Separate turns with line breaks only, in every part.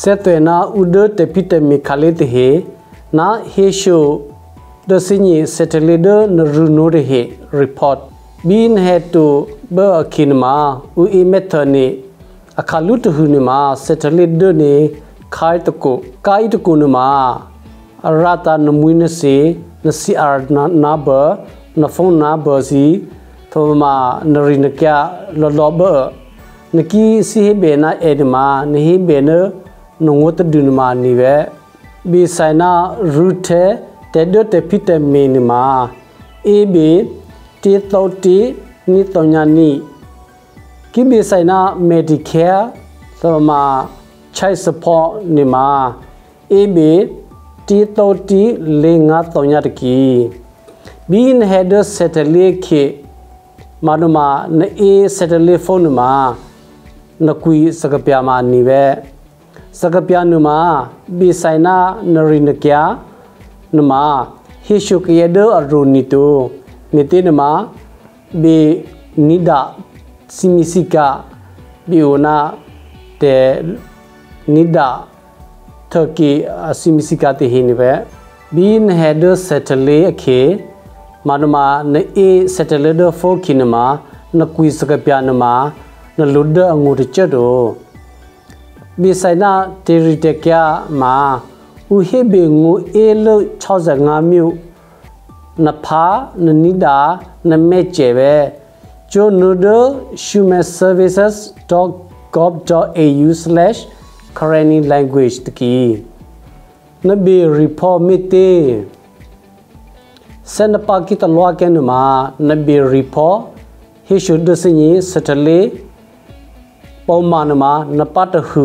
ဆက်သွဲနာဥဒတပိတမီခလေတဟေနာဟေရှုဒစညီစက်တလီဒနရူနိုရဟေ report bin had to ba kinma u i methane akhalu tu hunima satellite de ne khai to ko kai to ko numa arata namui na se na si ar na na ba na phone na ba si thoma nari na kya lo lo ba na ki si he be na e ma ne he be na no ngot du numa ni be bi sai na root te te do te pit te me ni ma e be တီတောတီနိတောညာနိကိဘေဆိုင်နာမက်ဒီကယ်သမမာချိုက်စဖော့နိမာအေဘီတီတောတီလေငါတောညာတကီဘီနဟက်ဒဆက်တလေးခေမာနမနေဆက်တလေးဖုန်းနမာနကွီစကပြာမာနိဝဲ စကပြာနမဘီဆိုင်နာနရိနကျာနမဟေရှုကယဒအရူနီတိုမေတေနမဘေနိဒစီမီစီကာဘီယိုနာတေနိဒ터키စီမီစီကာတေဟိနိဘဘီနဟဒဆက်တလေအခေမနမနေအေဆက်တလေဒဖိုခိနမနကွီစကပြနမနလုဒအငုတချက်တော့ ဘီဆိုင်နာတေရီတကမာဥဟေဘေငူအေလ65မြို့နဖာနနိဒာနမဲကျဲပဲကျိုနိုဒ humanservices.gov.au/current language တကီနဘီ report မီတေစနပါကီတလောကဲနမနဘီ report ဟေရှုဒစညီစတလေပုံမနမနပတ်တဟု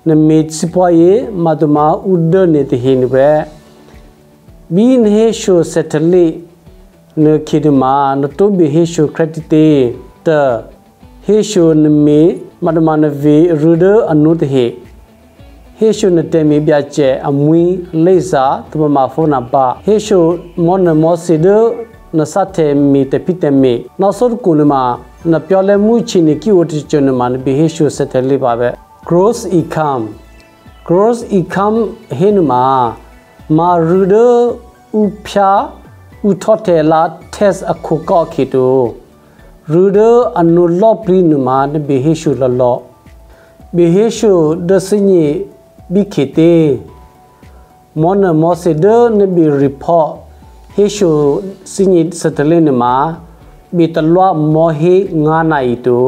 နဘီဟေရှုနဘီရီပေါ်နဘာရူဟဲနိုဝေငွေဝေငွေဟင်းနမတီတေဝေငွေဟင်းနမနနိဘီရူဒနတပိတမီခလေနမေစပွားယေမဒမဥဒနေတဟင်းဘဲဘင်းဟေရှုစတလေနခိဒမာနတုဘီဟေရှုခရတိတေတဟေရှုနမေမဒမနဗေရူဒအနုတဟေဟေရှုနတေမီပြကျဲအမွီလိစာတပမာဖောနာပါဟေရှုမောနမောစီဒနစတေမီတပိတမေနောက်ဆုံးကုနမာနပြောလဲမှုချီနေကီဝတချနမနဘီဟေရှုစတလေးပါပဲ gross income gross income ဟင်းမှာမာရူဒဥဖြာဥထော့တယ်လာ test အခုကောခိတူရူဒအနုလောပရိနမနဘေဟေရှုလလောဘေဟေရှုဒစညိဘိခေတေမောနမောစေဒနဘီ report ဟေရှုစညိစတလင်းနမဘီတလွားမောဟေငါနိုင်တူ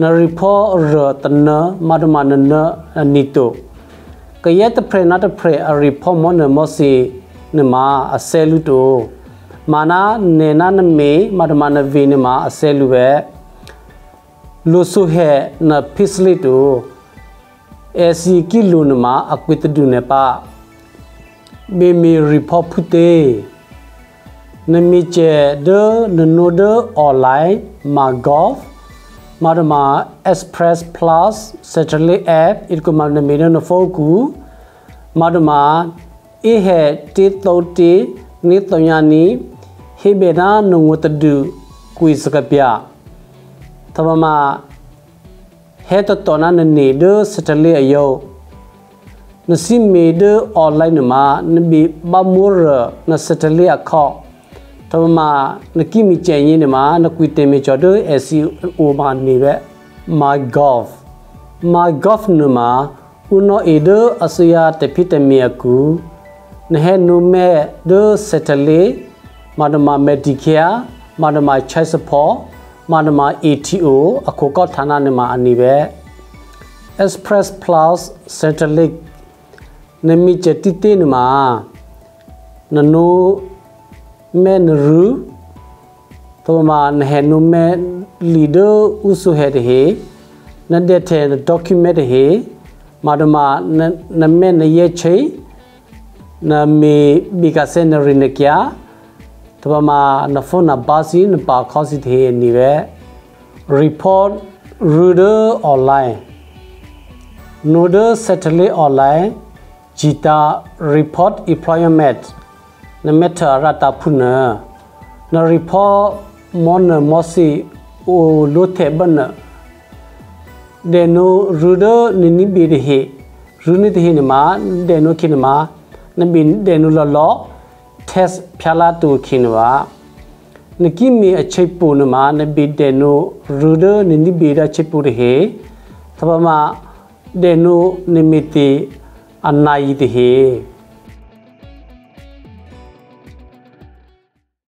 န report ရတနမဒမနနနီတူကယက်တဖရနတ်ဖရအ report မောနမောစီနမအဆဲလူတိုမာနာနေနာနမေမဒမနဗီနမအဆဲလူပဲလူဆုဟဲနဖစ်လီတိုအစီကီလူနမအကွစ်တဒုနေပါဘေမီရီပေါ်ဖူတေနမီချေဒနနိုဒအွန်လိုင်းမာဂော့ မာဒမာ express plus satellite app ဣကမနမီနဖိုကူမာဒမာအေဟေတေတောတေနိတညာနီဟေဘေနာနုံဝတဒုကွီစကပြသမမဟေတတောနာနေဒစတလေအယောနစီမေဒအွန်လိုင်းမှာနဘီဘမူရနစ တလေအခောသမမနကိမီချင်ရင်နမှာနကွီတေမီချောဒအစီအိုမာနေပဲ my golf my golf နမှာဥနောအေဒအစယာတပိတမီအကူနဟနုမဲဒစတလေမာဒမာမက်ဒီကီယာမာဒမာချိုက်စဖောမာဒမာ ATO အခုကောဌာနနမှာအနိပဲ Express Plus Satellite နမီချတိတေနမှာနနို မဲနရူသောမာနဟနုမဲလီဒိုဥဆုဟဲတဟေနဒက်တဲ့ document ဟေမာဒမာနမေနယေချေနမေဘီကစနရိနကယာတပမာနဖုန်နဘာစီ နပါခေါစီသေးနေပဲ report reader online node satellite online jita report employment na meta rata phuna na report mon mosi o lo the ban de no reader ni ni be de he ru ni de he ni ma de no kin ma na bin de no lo lo test ဖြာလာတူခင်ဝါနကိမီအချိပူနမနဘီဒေနိုရူဒနိနိဘီရာချိပူရဟေသဘမဒေနိုနိမီတီအနာယီတဟေ